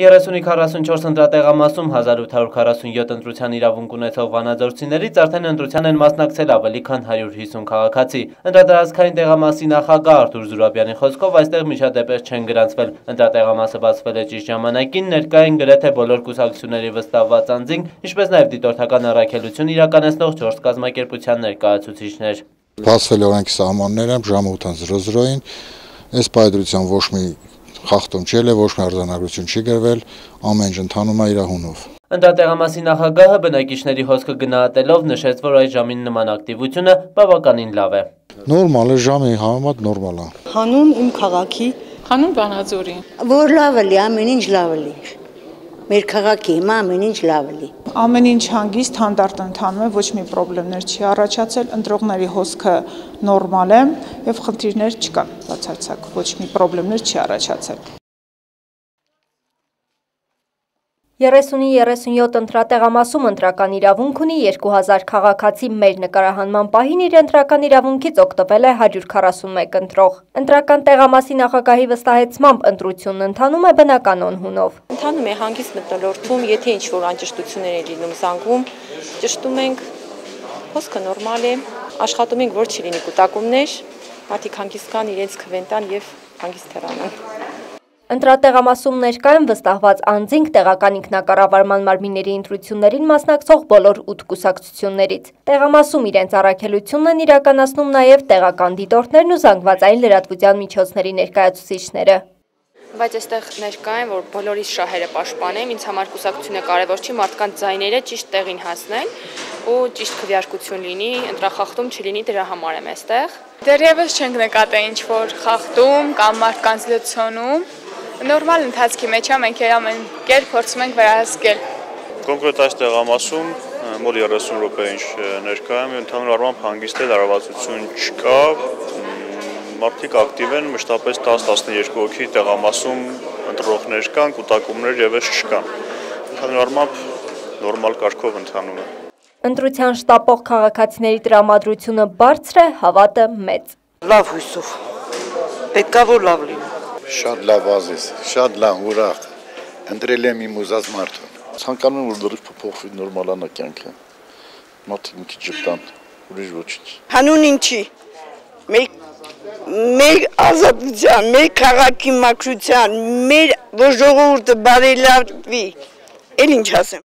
30-44 ընտրատեղամասում 1847 ընտրության իրավունք ունեցող վանաձորցիներից արդեն ընտրության են մասնակցել ավելի քան 150 քաղաքացի։ Ընտրատարածքային տեղամասի նախագահ Արթուր Զուրաբյանի խոսքով այստեղ միջադեպեր չեն գրանցվել։ Ընտրատեղամասը բացվել է ճիշտ ժամանակին, ներկային գրեթե բոլոր կուսակցությունների վստահված անձինք, ինչպես նաև դիտորդական առաքելություն իրականացնող 4 կազմակերպության ներկայացուցիչներ։ Բացվել օրենքի սահմանները ժամը 8:00-ին։ Այս պայդրության ոչ մի խախտում չել է, ոչ մի արձանագրություն չի գրվել, ամեն ինչ ընթանում է իր հունով։ Ընտրատեղամասի նախագահը բնակիչների հոսքը գնահատելով նշեց, որ այս ժամին նման ակտիվությունը բավականին լավ է։ Նորմալ է, ժամի համեմատ նորմալ է։ Հանուն իմ քաղաքի, հանուն Վանաձորի։ Որ լավ է, ամեն ինչ լավ է մեր քաղաքի հիմա ամեն ինչ լավ է։ Ամեն ինչ հանգիստ հանդարտ ընթանում է, ոչ մի խնդիրներ չի առաջացել, ընտրողների հոսքը նորմալ է եւ խնդիրներ չկան բացարձակ, ոչ մի խնդիրներ չի առաջացել։ 30-ի 37 ընտրատեղամասում ընտրական իրավունք ունի 2000 քաղաքացի մեր նկարահանման պահին իր ընտրական իրավունքից օգտվել է 141 ընտրող։ Ընտրական տեղամասի նախագահի վստահեցմամբ ընտրությունն ընթանում է բնականոն հունով։ Ընթանում է հանգիստ մտնոլորտում, եթե ինչ-որ անճշտություններ է լինում զանգում, ճշտում ենք, հոսքը նորմալ է, աշխատում ենք, որ չլինի կուտակումներ, մարդիկ հանգիստ կան, իրենց քվենտան եւ հանգիստ հեռանան։ Ընտրատեղամասում ներկա են վստահված անձինք տեղական ինքնակառավարման մարմինների ընտրություններին մասնակցող բոլոր 8 կուսակցություններից։ Տեղամասում իրենց առաքելությունն են իրականացնում նաև տեղական դիտորդներն ու զանգվածային լրատվության միջոցների ներկայացուցիչները բայց այստեղ ներկա են, որ բոլորիս շահերը պաշտպանեմ, ինձ համար կուսակցությունը կարևոր չի, մարդկանց ձայները ճիշտ տեղին հասնեն ու ճիշտ քվեարկություն լինի, ընտրախախտում չլինի, դրա համար եմ այստեղ։ Դեռևս չենք նկատել ինչ որ խախտում կամ մարդկանց լցոնում, նորմալ ընթացքի մեջ է, մենք ամեն կերպ փորձում ենք վերահսկել։ Կոնկրետ այս տեղամասում մոտ 30 րոպե ինչ ներկա եմ, ընդհանուր առմամբ հանգիստ է լարվածություն չկա, մարդիկ ակտիվ են, մշտապես 10-12 հոգի տեղամասում ընտրողներ կան, կൂട്ടակումներ եւս չկան։ Ընդհանուր առմամբ նորմալ կարգով ընթանում է։ Ընտրության շտապող քաղաքացիների տրամադրությունը բարձր է, հավատը մեծ։ Լավ հույսով։ Պետքա որ լավ լինի շատ լավ ազես, շատ լավ ուրախ։ Ընտրել եմ իմ ուզած մարդուն։ Ցանկանում եմ որ դրիվ փոփոխվի նորմալանա կյանքը։ Մարդիկ մի քիչ ճպտան, ուրիշ ոչինչ։ Հանուն ինչի։ Մեր մեր ազատության, մեր քաղաքի մաքրության, մեր որ ժողովուրդը բարելավվի։ Էլ ինչ ասեմ։